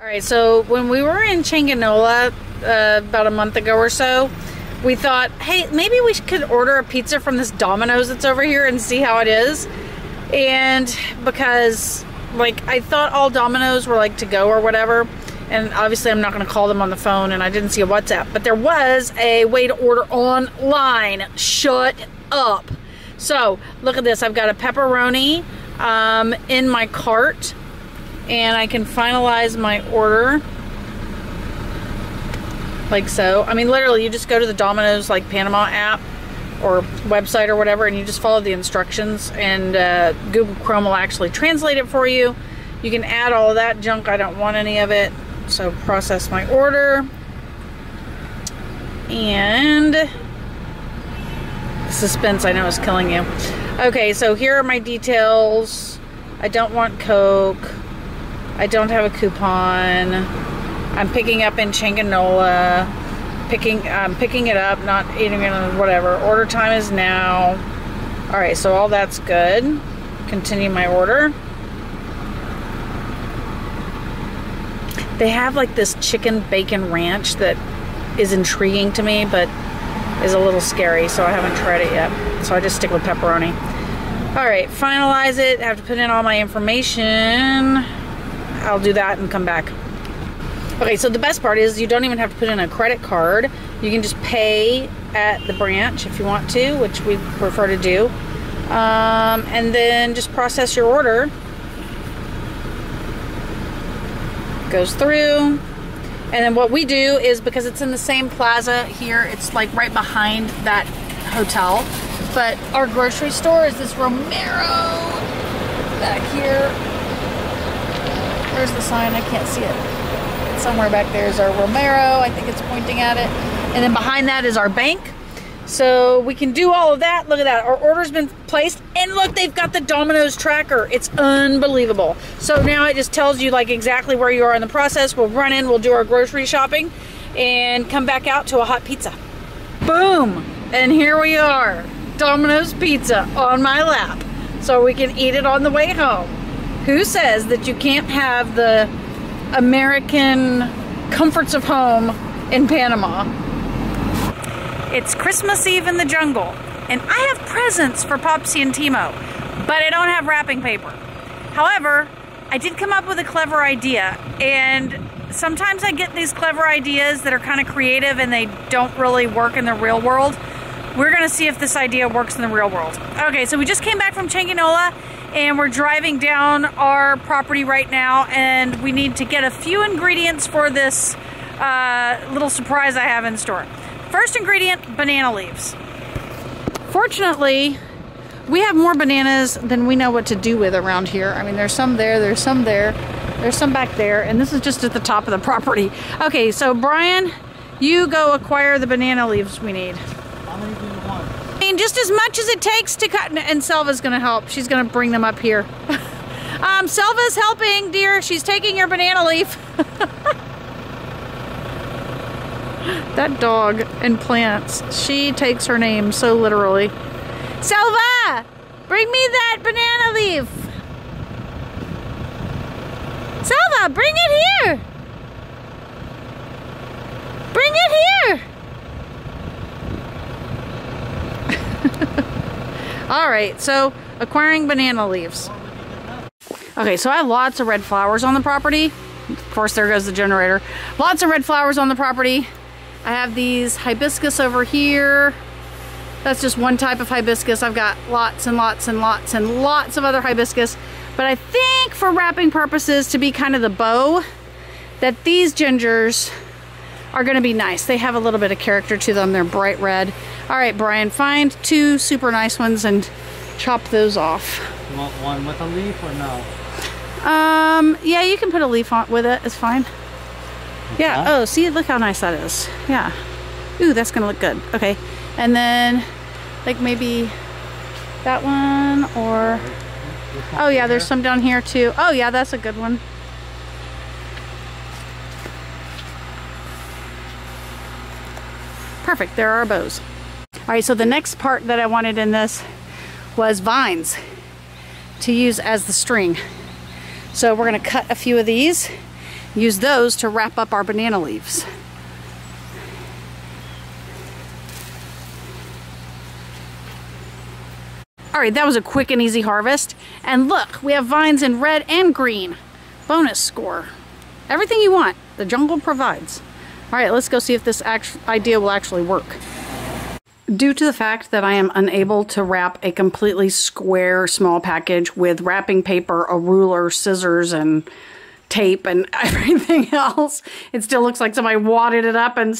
All right, so when we were in Changuinola uh, about a month ago or so, we thought, hey, maybe we could order a pizza from this Domino's that's over here and see how it is. And because, like, I thought all Domino's were like to go or whatever, and obviously I'm not going to call them on the phone, and I didn't see a WhatsApp, but there was a way to order online. Shut up. So look at this. I've got a pepperoni um, in my cart, and I can finalize my order like so. I mean, literally, you just go to the Domino's like Panama app or website or whatever, and you just follow the instructions, and uh, Google Chrome will actually translate it for you. You can add all of that junk. I don't want any of it. So process my order. And suspense I know is killing you. Okay, so here are my details. I don't want Coke. I don't have a coupon. I'm picking up in Changuinola. Picking um, picking it up, not eating it whatever. Order time is now. Alright, so all that's good. Continue my order. They have like this chicken bacon ranch that is intriguing to me, but is a little scary, so I haven't tried it yet. So I just stick with pepperoni. All right, finalize it. I have to put in all my information. I'll do that and come back. Okay, so the best part is you don't even have to put in a credit card. You can just pay at the branch if you want to, which we prefer to do. Um, and then just process your order. Goes through. And then what we do is because it's in the same plaza here, it's like right behind that hotel. But our grocery store is this Romero back here. Where's the sign? I can't see it. Somewhere back there is our Romero. I think it's pointing at it. And then behind that is our bank. So we can do all of that. Look at that. Our order's been placed. And look, they've got the Domino's tracker. It's unbelievable. So now it just tells you like exactly where you are in the process. We'll run in, we'll do our grocery shopping, and come back out to a hot pizza. Boom! And here we are. Domino's pizza on my lap. So we can eat it on the way home. Who says that you can't have the American comforts of home in Panama? It's Christmas Eve in the jungle, and I have presents for Popsy and Timo, but I don't have wrapping paper. However, I did come up with a clever idea, and sometimes I get these clever ideas that are kind of creative and they don't really work in the real world. We're gonna see if this idea works in the real world. Okay, so we just came back from Changuinola and we're driving down our property right now and we need to get a few ingredients for this uh, little surprise I have in store. First ingredient, banana leaves. Fortunately, we have more bananas than we know what to do with around here. I mean, there's some there, there's some there, there's some back there, and this is just at the top of the property. Okay, so Brian, you go acquire the banana leaves we need. Mean, just as much as it takes to cut, and Selva's gonna help. She's gonna bring them up here. um, Selva's helping, dear. She's taking your banana leaf. that dog and plants, she takes her name so literally. Selva, bring me that banana leaf. Selva, bring it here. Bring it here. All right, so acquiring banana leaves. Okay, so I have lots of red flowers on the property. Of course, there goes the generator. Lots of red flowers on the property. I have these hibiscus over here. That's just one type of hibiscus. I've got lots and lots and lots and lots of other hibiscus. But I think for wrapping purposes to be kind of the bow, that these gingers are gonna be nice. They have a little bit of character to them. They're bright red. All right, Brian, find two super nice ones and chop those off. You want one with a leaf or no? Um, yeah, you can put a leaf on with it. It's fine. Yeah. Oh, see, look how nice that is. Yeah. Ooh, that's gonna look good. Okay. And then, like maybe that one or. Oh yeah, there's some down here too. Oh yeah, that's a good one. Perfect. There are bows. All right. So the next part that I wanted in this was vines to use as the string. So we're gonna cut a few of these use those to wrap up our banana leaves. All right, that was a quick and easy harvest. And look, we have vines in red and green. Bonus score. Everything you want, the jungle provides. All right, let's go see if this idea will actually work. Due to the fact that I am unable to wrap a completely square small package with wrapping paper, a ruler, scissors, and tape and everything else, it still looks like somebody wadded it up and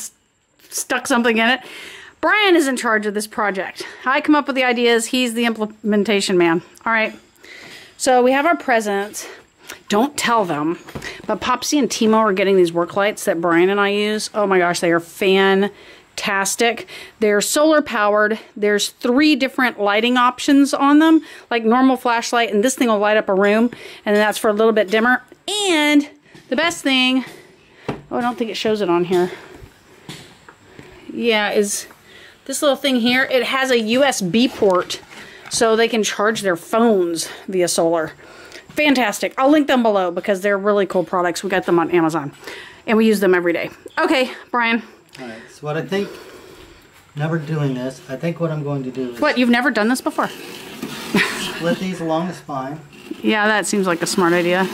stuck something in it. Brian is in charge of this project. I come up with the ideas, he's the implementation man. All right, so we have our presents. Don't tell them, but Popsy and Timo are getting these work lights that Brian and I use. Oh my gosh, they are fantastic. They're solar powered. There's three different lighting options on them, like normal flashlight, and this thing will light up a room, and that's for a little bit dimmer. And the best thing, oh, I don't think it shows it on here. Yeah, is this little thing here, it has a USB port so they can charge their phones via solar. Fantastic. I'll link them below because they're really cool products. We got them on Amazon and we use them every day. Okay, Brian. All right, so what I think, never doing this, I think what I'm going to do is... What, you've never done this before? split these along the spine. Yeah, that seems like a smart idea.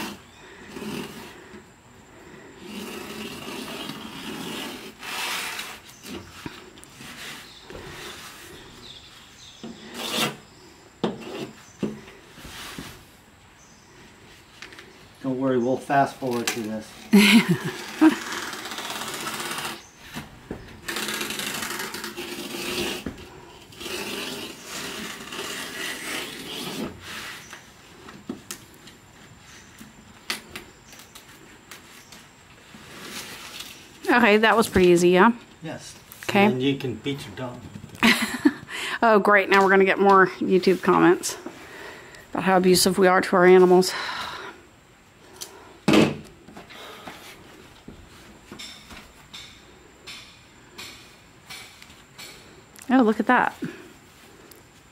Don't worry, we'll fast forward to this. Okay, that was pretty easy, yeah? Yes. Okay. And you can beat your dog. oh, great. Now we're going to get more YouTube comments about how abusive we are to our animals. Oh, look at that.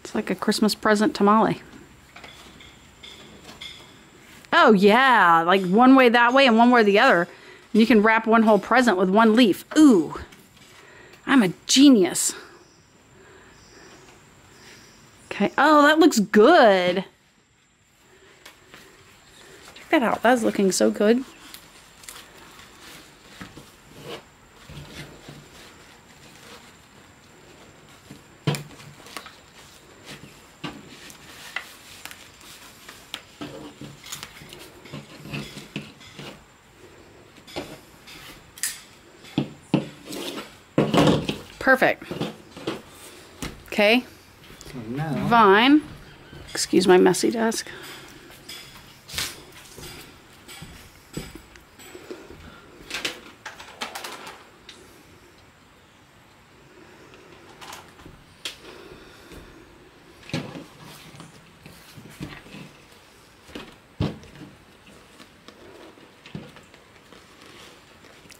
It's like a Christmas present tamale. Oh, yeah. Like one way that way and one way the other. And You can wrap one whole present with one leaf. Ooh. I'm a genius. Okay. Oh, that looks good. Check that out. That's looking so good. Perfect. Okay. So now, Vine. Excuse my messy desk.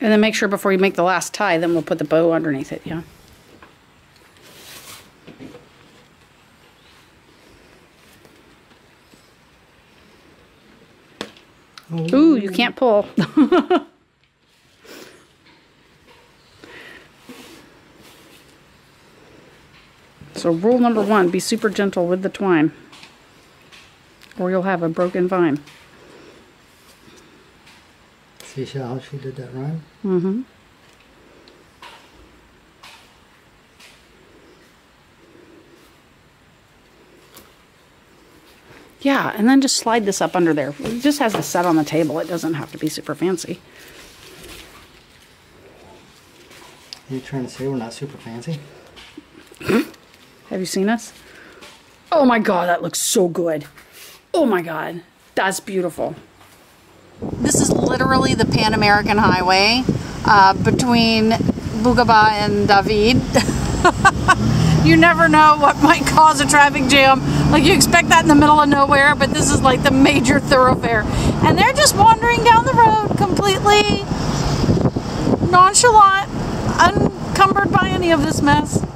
And then make sure before you make the last tie, then we'll put the bow underneath it, yeah. Ooh, you can't pull. so rule number one, be super gentle with the twine or you'll have a broken vine. see how she did that right? Mm-hmm. Yeah, and then just slide this up under there. It just has to set on the table. It doesn't have to be super fancy. Are you trying to say we're not super fancy? Have you seen us? Oh my god, that looks so good. Oh my god, that's beautiful. This is literally the Pan American Highway uh, between Bugaba and David. you never know what might cause a traffic jam. Like you expect that in the middle of nowhere, but this is like the major thoroughfare. And they're just wandering down the road completely nonchalant, uncumbered by any of this mess.